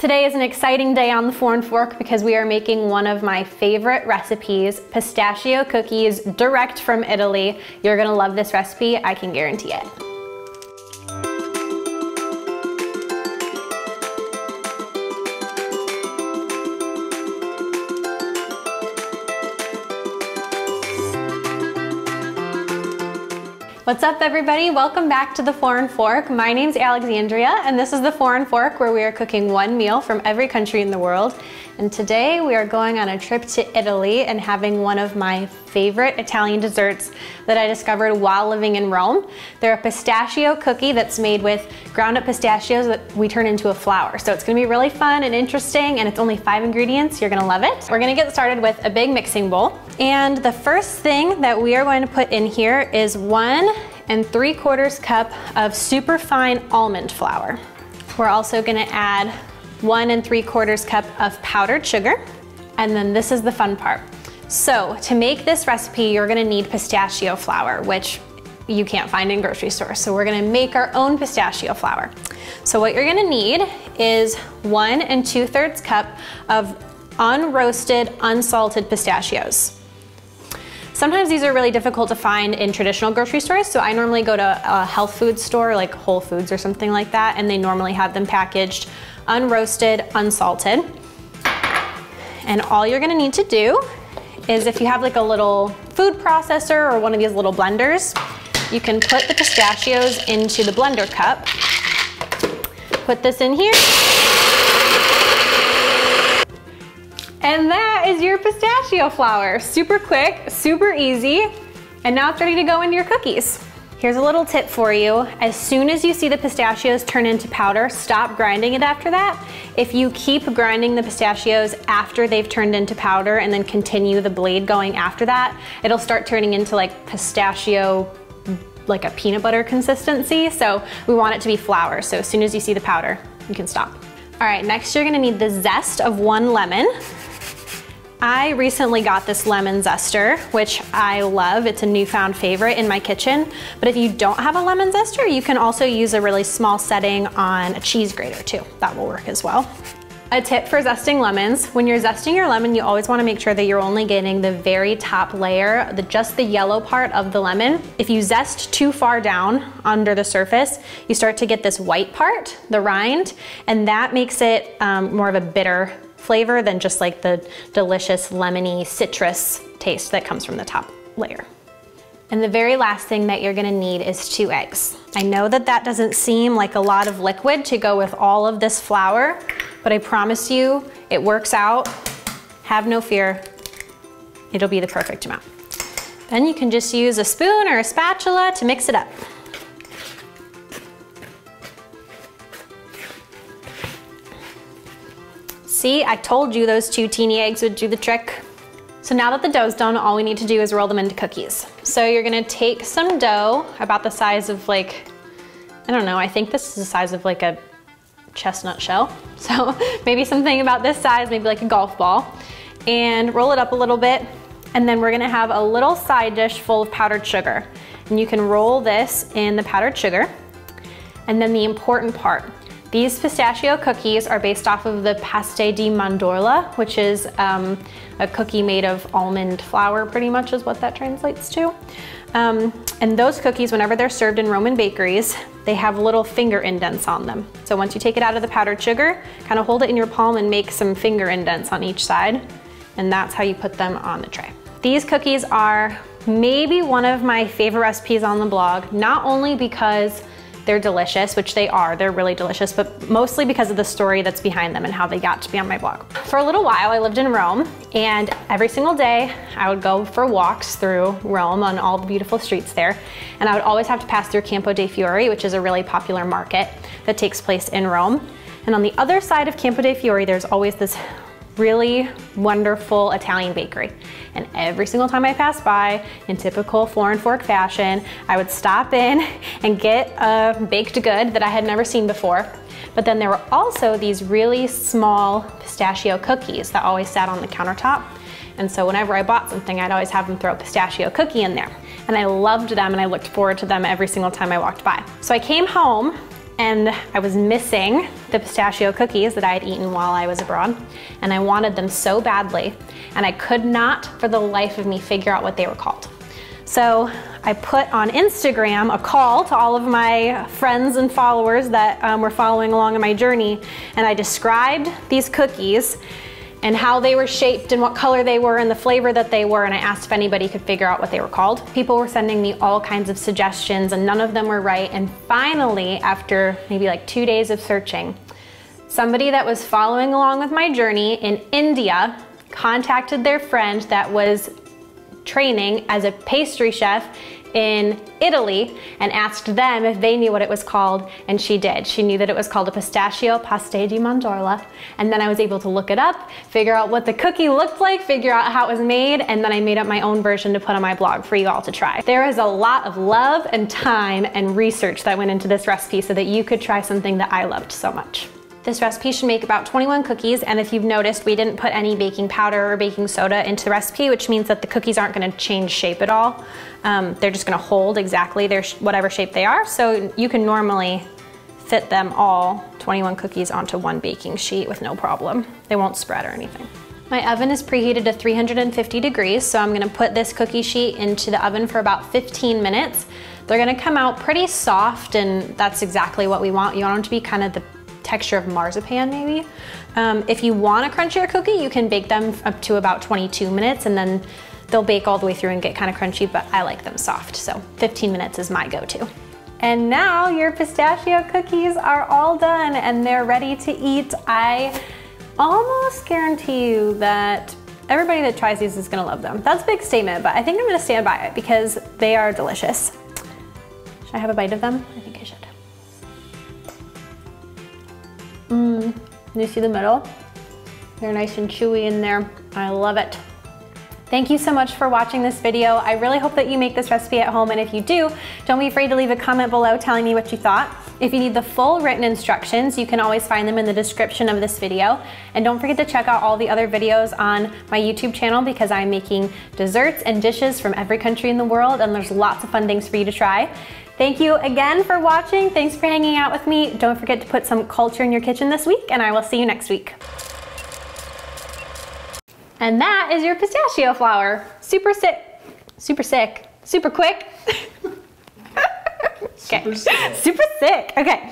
Today is an exciting day on the Foreign Fork because we are making one of my favorite recipes, pistachio cookies direct from Italy. You're gonna love this recipe, I can guarantee it. What's up everybody? Welcome back to the Foreign Fork. My name's Alexandria and this is the Foreign Fork where we are cooking one meal from every country in the world. And today we are going on a trip to Italy and having one of my favorite Italian desserts that I discovered while living in Rome. They're a pistachio cookie that's made with ground up pistachios that we turn into a flour. So it's gonna be really fun and interesting and it's only five ingredients. You're gonna love it. We're gonna get started with a big mixing bowl. And the first thing that we are going to put in here is one and three quarters cup of super fine almond flour. We're also gonna add one and three quarters cup of powdered sugar. And then this is the fun part. So to make this recipe, you're gonna need pistachio flour, which you can't find in grocery stores. So we're gonna make our own pistachio flour. So what you're gonna need is one and two thirds cup of unroasted, unsalted pistachios. Sometimes these are really difficult to find in traditional grocery stores, so I normally go to a health food store like Whole Foods or something like that, and they normally have them packaged unroasted, unsalted. And all you're gonna need to do is if you have like a little food processor or one of these little blenders, you can put the pistachios into the blender cup, put this in here, And that is your pistachio flour. Super quick, super easy, and now it's ready to go into your cookies. Here's a little tip for you. As soon as you see the pistachios turn into powder, stop grinding it after that. If you keep grinding the pistachios after they've turned into powder and then continue the blade going after that, it'll start turning into like pistachio like a peanut butter consistency. So we want it to be flour. So as soon as you see the powder, you can stop. All right, next you're gonna need the zest of one lemon. I recently got this lemon zester, which I love. It's a newfound favorite in my kitchen. But if you don't have a lemon zester, you can also use a really small setting on a cheese grater too. That will work as well. A tip for zesting lemons, when you're zesting your lemon, you always wanna make sure that you're only getting the very top layer, the, just the yellow part of the lemon. If you zest too far down under the surface, you start to get this white part, the rind, and that makes it um, more of a bitter flavor than just like the delicious lemony citrus taste that comes from the top layer. And the very last thing that you're gonna need is two eggs. I know that that doesn't seem like a lot of liquid to go with all of this flour, but I promise you it works out. Have no fear, it'll be the perfect amount. Then you can just use a spoon or a spatula to mix it up. See, I told you those two teeny eggs would do the trick. So now that the dough's done, all we need to do is roll them into cookies. So you're gonna take some dough about the size of like, I don't know, I think this is the size of like a chestnut shell. So maybe something about this size, maybe like a golf ball. And roll it up a little bit. And then we're gonna have a little side dish full of powdered sugar. And you can roll this in the powdered sugar. And then the important part, these pistachio cookies are based off of the paste di mandorla, which is um, a cookie made of almond flour, pretty much is what that translates to. Um, and those cookies, whenever they're served in Roman bakeries, they have little finger indents on them. So once you take it out of the powdered sugar, kind of hold it in your palm and make some finger indents on each side. And that's how you put them on the tray. These cookies are maybe one of my favorite recipes on the blog, not only because they're delicious, which they are, they're really delicious, but mostly because of the story that's behind them and how they got to be on my blog. For a little while, I lived in Rome, and every single day I would go for walks through Rome on all the beautiful streets there, and I would always have to pass through Campo dei Fiori, which is a really popular market that takes place in Rome. And on the other side of Campo dei Fiori, there's always this really wonderful Italian bakery. And every single time I passed by, in typical Foreign Fork fashion, I would stop in and get a baked good that I had never seen before. But then there were also these really small pistachio cookies that always sat on the countertop. And so whenever I bought something, I'd always have them throw a pistachio cookie in there. And I loved them and I looked forward to them every single time I walked by. So I came home and I was missing the pistachio cookies that I had eaten while I was abroad, and I wanted them so badly, and I could not for the life of me figure out what they were called. So I put on Instagram a call to all of my friends and followers that um, were following along on my journey, and I described these cookies and how they were shaped and what color they were and the flavor that they were and I asked if anybody could figure out what they were called. People were sending me all kinds of suggestions and none of them were right and finally after maybe like two days of searching somebody that was following along with my journey in India contacted their friend that was training as a pastry chef in Italy and asked them if they knew what it was called, and she did. She knew that it was called a pistachio pastel di mandorla, and then I was able to look it up, figure out what the cookie looked like, figure out how it was made, and then I made up my own version to put on my blog for you all to try. There is a lot of love and time and research that went into this recipe so that you could try something that I loved so much. This recipe should make about 21 cookies, and if you've noticed, we didn't put any baking powder or baking soda into the recipe, which means that the cookies aren't gonna change shape at all. Um, they're just gonna hold exactly their whatever shape they are, so you can normally fit them all, 21 cookies, onto one baking sheet with no problem. They won't spread or anything. My oven is preheated to 350 degrees, so I'm gonna put this cookie sheet into the oven for about 15 minutes. They're gonna come out pretty soft, and that's exactly what we want. You want them to be kind of the texture of marzipan maybe. Um, if you want a crunchier cookie, you can bake them up to about 22 minutes and then they'll bake all the way through and get kind of crunchy, but I like them soft. So 15 minutes is my go-to. And now your pistachio cookies are all done and they're ready to eat. I almost guarantee you that everybody that tries these is gonna love them. That's a big statement, but I think I'm gonna stand by it because they are delicious. Should I have a bite of them? You see the middle? They're nice and chewy in there. I love it. Thank you so much for watching this video. I really hope that you make this recipe at home, and if you do, don't be afraid to leave a comment below telling me what you thought. If you need the full written instructions, you can always find them in the description of this video. And don't forget to check out all the other videos on my YouTube channel because I'm making desserts and dishes from every country in the world, and there's lots of fun things for you to try. Thank you again for watching. Thanks for hanging out with me. Don't forget to put some culture in your kitchen this week, and I will see you next week. And that is your pistachio flour. Super sick, super sick, super quick. okay, super sick. super sick. Okay.